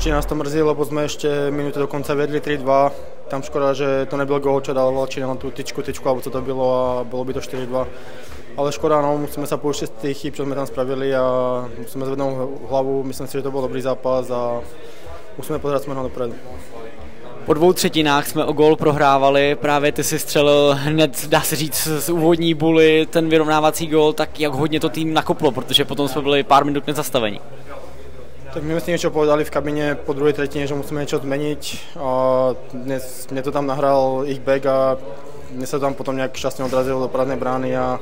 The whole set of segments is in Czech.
Určite nás to mrzí, lebo sme ešte minúty dokonca vedli 3-2. Tam škoda, že to nebyl gol, čo dal Valčín len tú tyčku, tyčku, alebo co to bylo a bylo by to 4-2. Ale škoda, no, musíme sa poučiť z tých chyb, čo sme tam spravili a musíme zvednúť hlavu. Myslím si, že to bol dobrý zápas a musíme pozerať směrem dopredu. Po dvou třetinách jsme o gol prohrávali, právě ty si střelil hned, dá se říct, z úvodní buly ten vyrovnávací gol, tak jak hodně to tým nakoplo, protože potom jsme byli pár minut nezastavení. Tak my jsme něco povedali v kabině po druhé třetině, že musíme něco změnit a dnes mě to tam nahrál ich back a mě se tam potom nějak šťastně odrazilo do prázdné brány a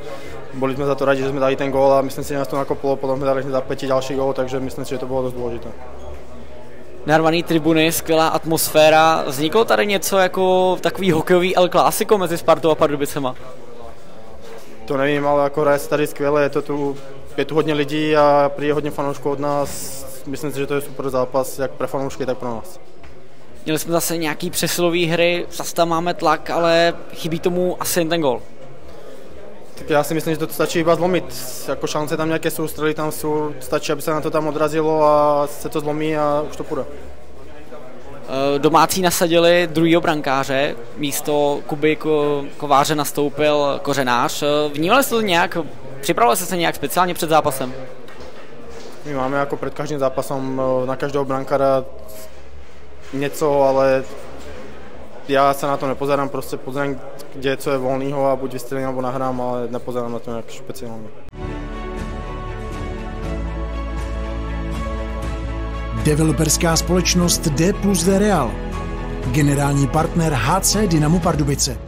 byli jsme za to rádi, že jsme dali ten gól a myslím si, že nás to nakoplo, potom jsme dali za pěti další gól, takže myslím si, že to bylo dost důležité narvaný tribuny, skvělá atmosféra. Vzniklo tady něco jako takový hokejový El Clásico mezi Spartou a Pardubicema? To nevím, ale jako hraje se tady skvěle, je to tu, je tu hodně lidí a přijde hodně fanoušků od nás. Myslím si, že to je super zápas, jak pro fanoušky, tak pro nás. Měli jsme zase nějaký přesilový hry, zase tam máme tlak, ale chybí tomu asi jen ten gol. Tak já si myslím, že to stačí iba zlomit. Jako šance tam nějaké jsou, střely tam jsou, stačí, aby se na to tam odrazilo a se to zlomí a už to půjde. Eh, domácí nasadili druhýho brankáře, místo Kuby Kováře nastoupil Kořenář. Eh, vnímali jste to nějak, připravovali jste se nějak speciálně před zápasem? My máme jako před každým zápasem eh, na každého brankára něco, ale já se na to nepozerám, prostě pozerám, kde co je volného a buď vystřelím nebo nahrám, ale nepozerám na to nějak speciálně. Developerská společnost D plus D Real. Generální partner HC Dynamo Pardubice.